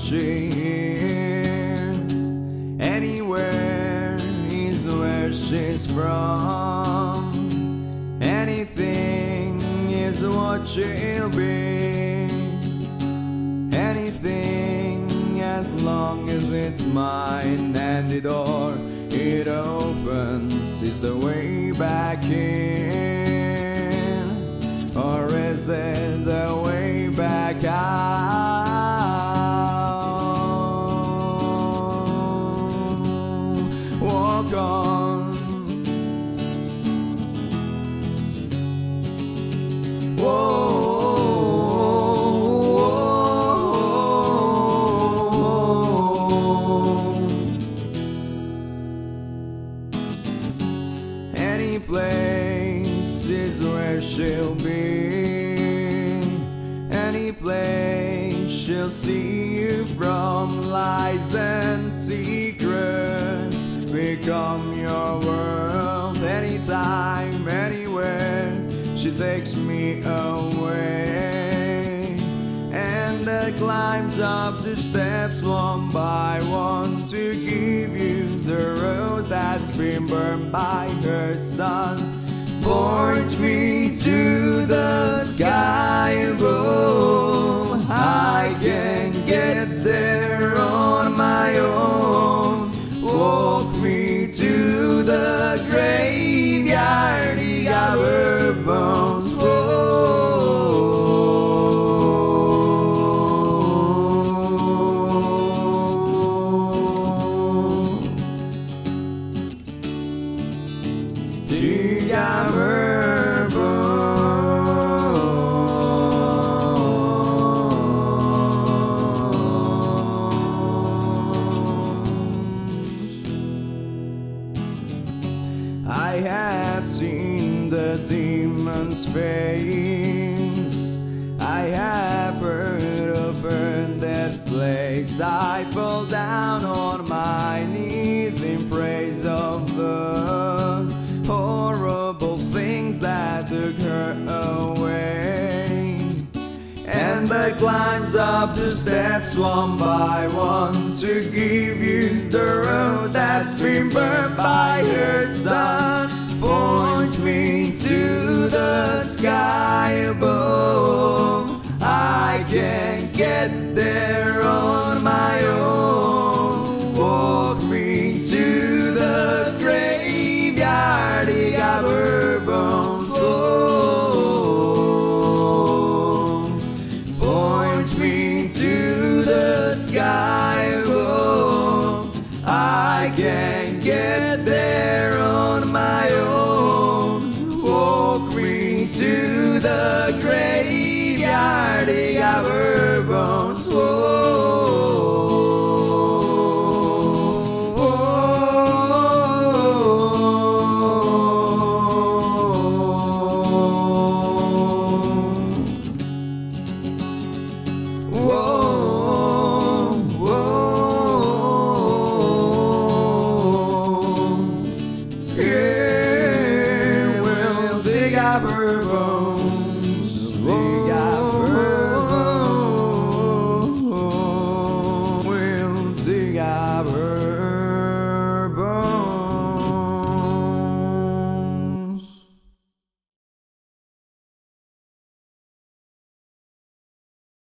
she is. Anywhere is where she's from. Anything is what she'll be. Anything as long as it's mine and the door it opens is the way back in. Is where she'll be. Any place she'll see you from. Lies and secrets become your world. Anytime, anywhere, she takes me away. And uh, climbs up the steps one by one to give you the rose that's been burned by her sun. Point me to the sky I have seen the demon's face. I have heard of her that place. I fall down on my knees in praise of the horrible things that took her away. And I climbs up the steps one by one to give you the rose that's been burned by her sun. Above. I can't get there on my own. Walk me to the graveyard, dig up her bones. Whoa. Point me to the sky above. I can't get there on my own. Walk me to the graveyard, dig her bones. Whoa. Whoa, whoa, yeah,